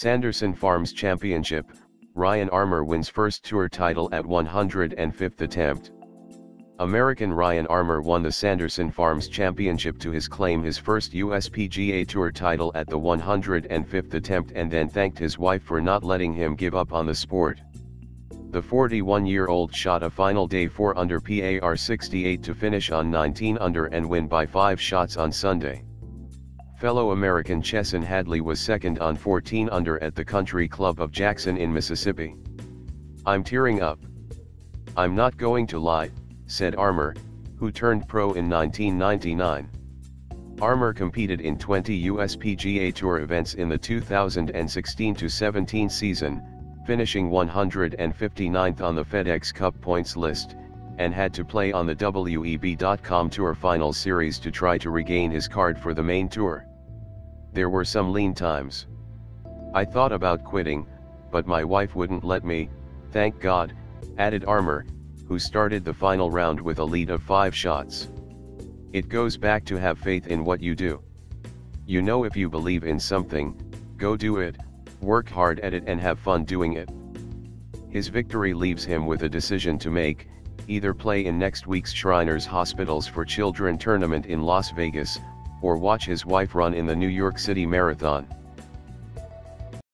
Sanderson Farms Championship, Ryan Armour wins first tour title at 105th attempt. American Ryan Armour won the Sanderson Farms Championship to his claim his first USPGA Tour title at the 105th attempt and then thanked his wife for not letting him give up on the sport. The 41-year-old shot a final day 4 under PAR 68 to finish on 19 under and win by 5 shots on Sunday. Fellow American Chesson Hadley was second on 14 under at the Country Club of Jackson in Mississippi. I'm tearing up. I'm not going to lie, said Armour, who turned pro in 1999. Armour competed in 20 USPGA Tour events in the 2016-17 season, finishing 159th on the FedEx Cup points list, and had to play on the WEB.com Tour Final Series to try to regain his card for the main tour. There were some lean times. I thought about quitting, but my wife wouldn't let me, thank God, added Armour, who started the final round with a lead of 5 shots. It goes back to have faith in what you do. You know if you believe in something, go do it, work hard at it and have fun doing it. His victory leaves him with a decision to make, either play in next week's Shriners Hospitals for Children tournament in Las Vegas, or watch his wife run in the New York City Marathon.